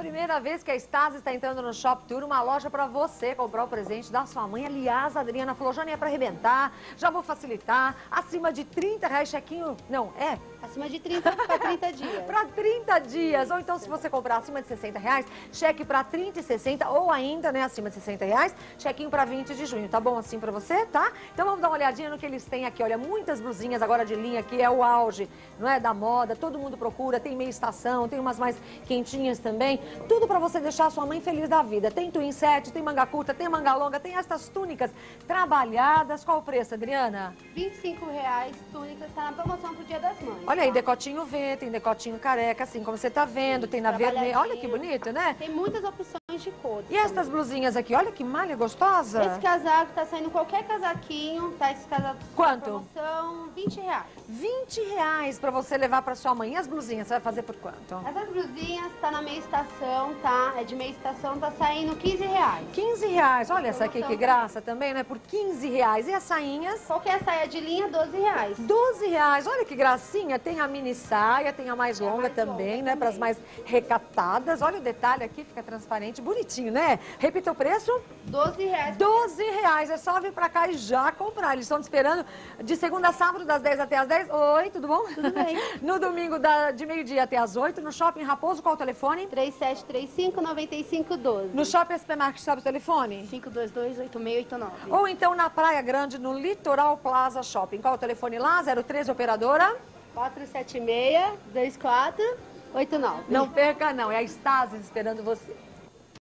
primeira vez que a Stasi está entrando no Shop Tour, uma loja para você comprar o presente da sua mãe. Aliás, a Adriana falou, já nem é para arrebentar, já vou facilitar. Acima de 30 reais, chequinho... Não, é? Acima de 30 para 30 dias. para 30 dias. Ou então, se você comprar acima de 60 reais, cheque para 30 e 60. Ou ainda, né, acima de 60 reais, chequinho para 20 de junho. Tá bom assim para você, tá? Então vamos dar uma olhadinha no que eles têm aqui. Olha, muitas blusinhas agora de linha aqui, é o auge, não é? Da moda, todo mundo procura. Tem meia estação, tem umas mais quentinhas também. Tudo para você deixar sua mãe feliz da vida. Tem twin set, tem manga curta, tem manga longa, tem estas túnicas trabalhadas. Qual o preço, Adriana? 25 reais, túnica, está na promoção pro Dia das Mães. Olha aí, tá? decotinho V, tem decotinho careca, assim como você tá vendo. Tem na vermelha. Olha que bonito, né? Tem muitas opções de cores. E estas blusinhas aqui, olha que malha gostosa. Esse casaco tá saindo qualquer casaquinho, tá? Esse casaco Quanto? na promoção, 20 reais. 20 reais pra você levar pra sua mãe. E as blusinhas, você vai fazer por quanto? Essas blusinhas tá na meia estação, tá? É de meia estação, tá saindo 15 reais. 15 reais. Olha essa aqui que graça também, né? Por 15 reais. E as sainhas? Qualquer saia de linha, 12 reais. 12 reais. Olha que gracinha. Tem a mini saia, tem a mais a longa mais também, longa né? Para as também. mais recatadas. Olha o detalhe aqui, fica transparente. Bonitinho, né? Repita o preço. 12 reais. 12 reais. É só vir pra cá e já comprar. Eles estão te esperando de segunda a sábado, das 10 até as 10. Oi, tudo bom? Tudo bem. no domingo, da- de meio-dia até as 8, no Shopping Raposo. Qual o telefone? 3735 9512. No Shopping SP Market, sabe o telefone? 522-8689. Ou então na Praia Grande, no Litoral Plaza Shopping. Qual o telefone lá? 013 Operadora? 476-2489. Não perca, não. É a Stasis esperando você.